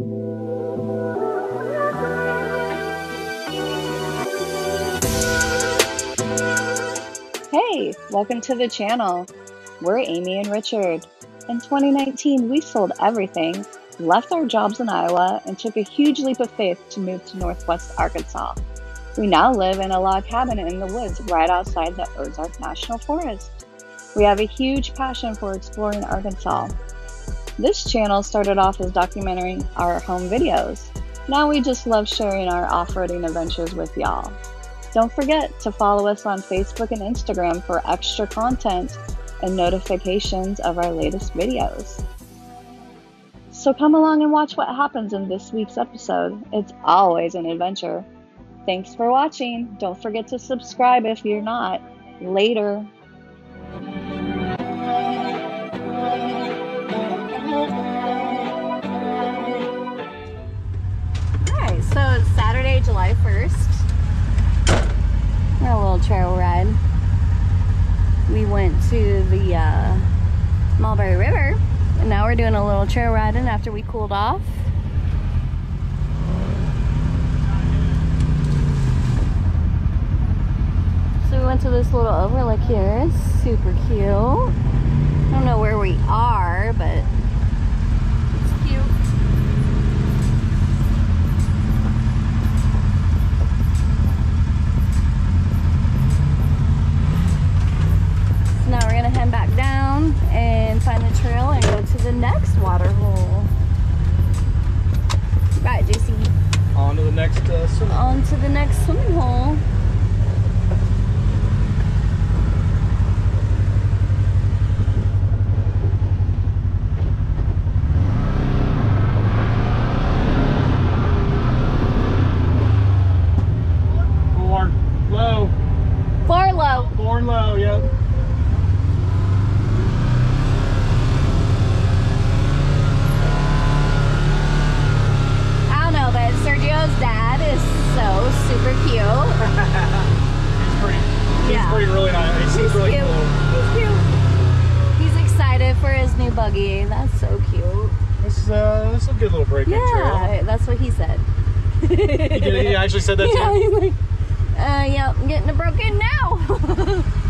Hey, welcome to the channel. We're Amy and Richard. In 2019, we sold everything, left our jobs in Iowa, and took a huge leap of faith to move to Northwest Arkansas. We now live in a log cabin in the woods right outside the Ozark National Forest. We have a huge passion for exploring Arkansas. This channel started off as documenting our home videos. Now we just love sharing our off roading adventures with y'all. Don't forget to follow us on Facebook and Instagram for extra content and notifications of our latest videos. So come along and watch what happens in this week's episode. It's always an adventure. Thanks for watching. Don't forget to subscribe if you're not. Later. July 1st. We're a little trail ride. We went to the uh, Mulberry River, and now we're doing a little trail riding after we cooled off. So we went to this little overlook here. It's super cute. I don't know where we are, but it's cute. So now we're gonna head back down and find the trail and go to the next water hole. Right, JC. On to the next uh, swim. On to the next swimming hole. Born low. Barlow. Born low, yep. I don't know, but Sergio's dad is so super cute. He's pretty. He's Yeah. pretty really nice. He seems He's really cute. cool. He's cute. He's excited for his new buggy. That's so cute. This is uh, this is a good little trail. Yeah, that's what he said. He, did, he actually said that yeah, too. he's like, uh, yeah, I'm getting it broken now.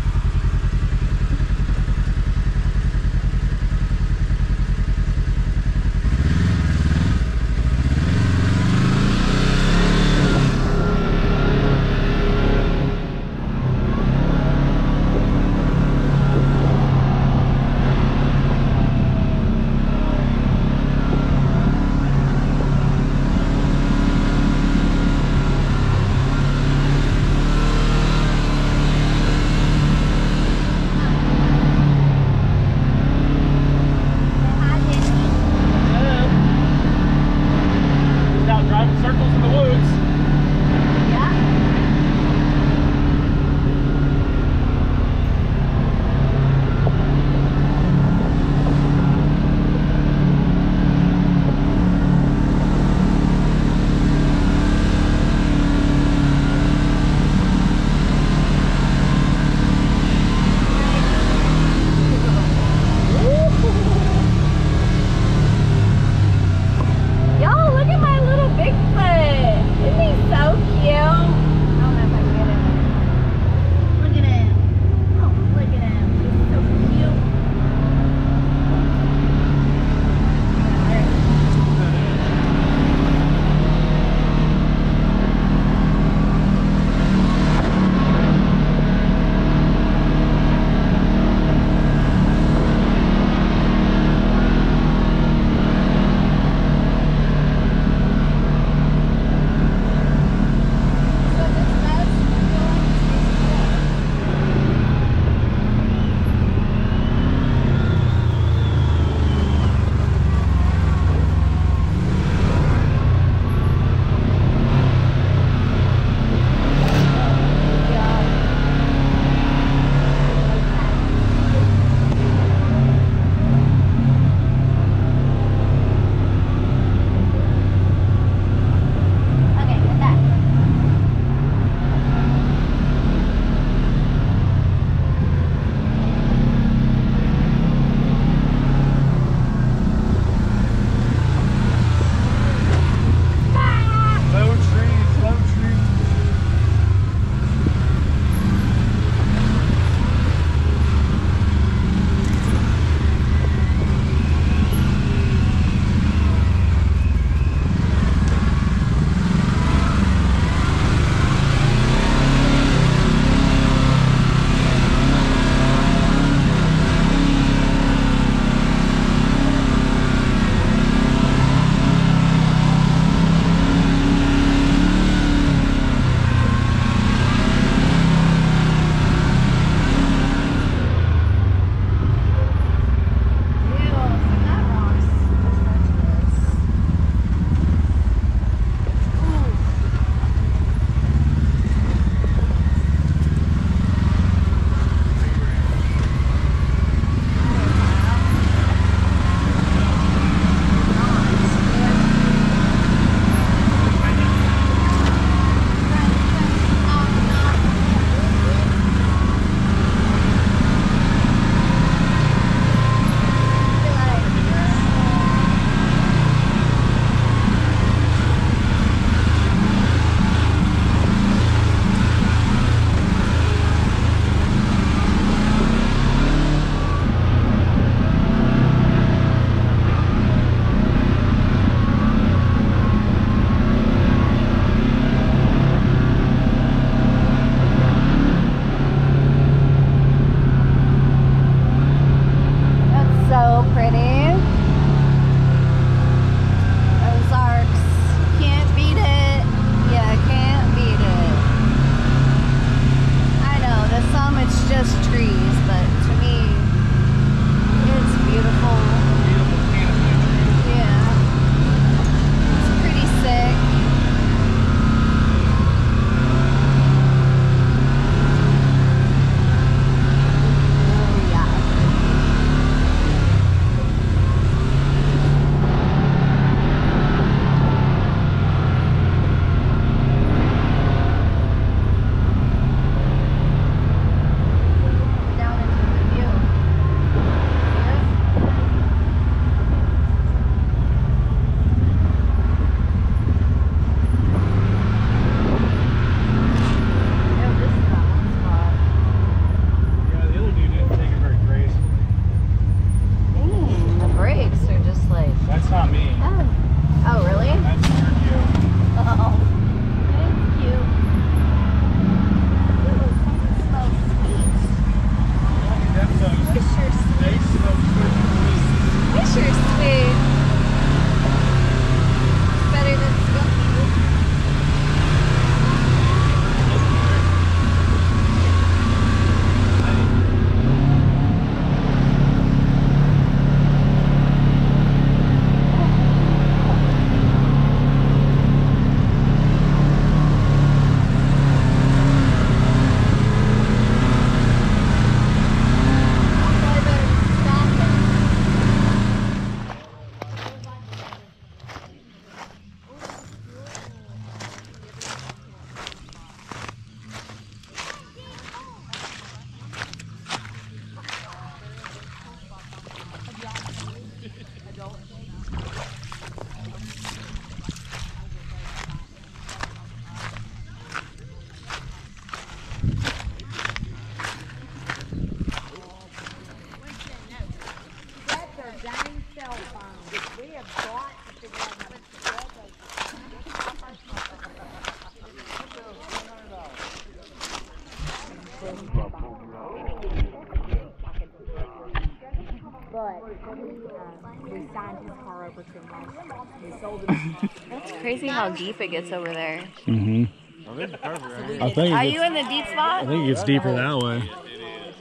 how deep it gets over there. Mm-hmm. I think Are it's, you in the deep spot? I think it's deeper that way.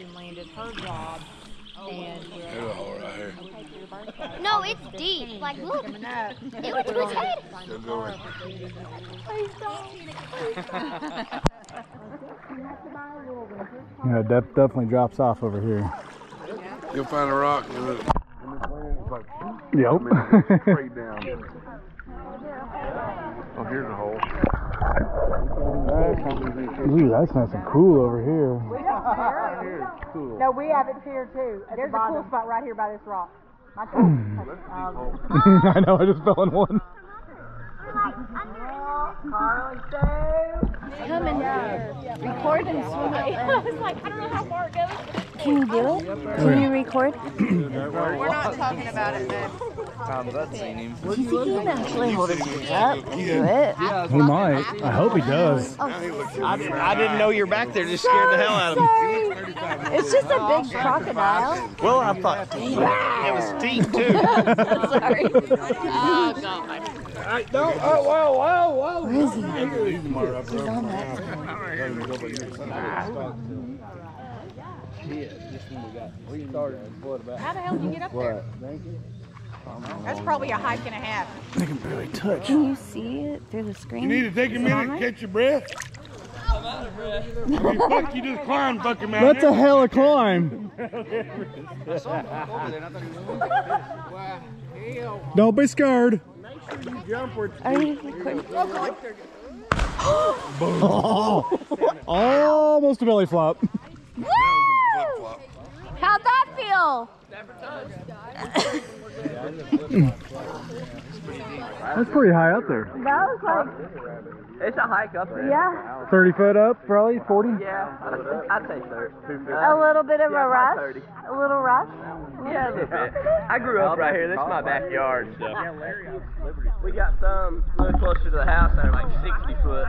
and landed her job. And we're okay for your birthday. No, it's deep. Like, look. Coming up. It was to his head. Yeah, def- definitely drops off over here. You'll find a rock and this land is like Yep. Straight. Here's a hole. Ooh, that's nice and cool over here. No, we have it here too. There's a cool spot right here by this rock. My I know, I just fell in one. Carly Sue. Come and uh, record and swim it. I was like, I don't know how far it goes. Can you do it? Can oh, you record? We're not talking about it then. Times I've seen him. He can actually hold his feet up and do it. He might. I hope he does. Oh, I, didn't- I didn't know you were back there. Just scared the hell out of me. Sorry. It's just a big crocodile. Well, I thought it was deep too. Sorry. Oh, God. No, oh, whoa, whoa, whoa. Where is he? He's on that. How the hell did you get up there? That's probably a hike and a half. I can barely touch. Can you see it through the screen? You need to take a Is minute and catch your breath. I'm out of breath. I fuck, you just climbed fucking mountain. That's a hell of a climb. Don't be scared. Are you recording? Oh, almost a belly flop. How'd that feel? That's pretty high up there. That was like, It's a hike up there. yeah, 30 foot up, probably 40. Yeah, I'd say thirty. a little bit of Yeah, a about rush. 30. A little rush. Yeah, a little bit. I grew up right here. This is my backyard, so. We got some a little closer to the house that are like 60 foot.